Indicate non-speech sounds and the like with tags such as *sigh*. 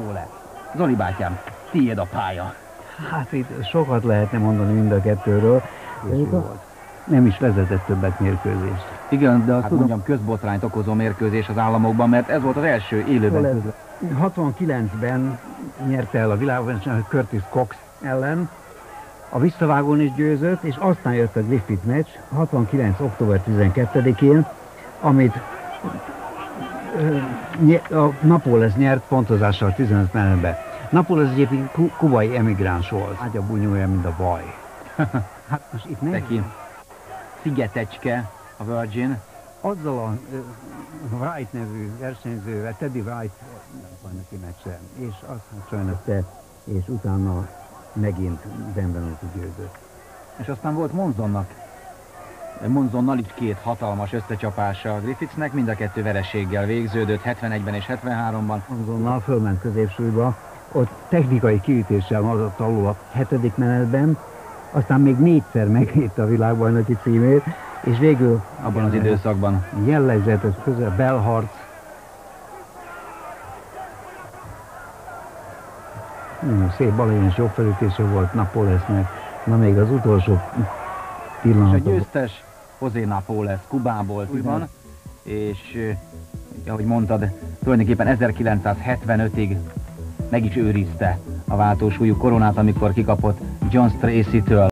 Napóle. Zoli bátyám, tiéd a pálya. Hát itt sokat lehetne mondani mind a kettőről. volt. Nem is vezetett többet mérkőzést. Igen, de azt hát tudom... mondjam, közbotrányt okozó mérkőzés az államokban, mert ez volt az első élőben. 69-ben nyerte el a világversenyen Curtis Cox ellen, a visszavágón is győzött, és aztán jött a Griffith meccs 69. október 12-én, amit a Napoles nyert pontozással 15 menetbe. Napoles egyébként kubai emigráns volt. Ágya bunyója, mint a baj. *laughs* hát most itt nem... Tekint. Szigetecske, a Virgin. Azzal a Wright nevű versenyzővel, Teddy Wright neki meccsen, és azt sajnos te, és utána megint Benvenuti győzött. És aztán volt Monzonnak. Monzonnal is két hatalmas összecsapása a Griffithsnek, mind a kettő vereséggel végződött, 71-ben és 73-ban. Monzonnal fölment középsúlyba, ott technikai kiütéssel maradt alul a hetedik menetben, aztán még négyszer megvédte a világbajnoki címét, és végül abban az időszakban. jellegzetes közel belharc. Nagyon szép balényes jobb felütése volt Napolesnek, na még az utolsó pillanat. És a győztes José Napoles Kubából van, és ahogy mondtad, tulajdonképpen 1975-ig meg is őrizte a váltósúlyú koronát, amikor kikapott John Stracy-től.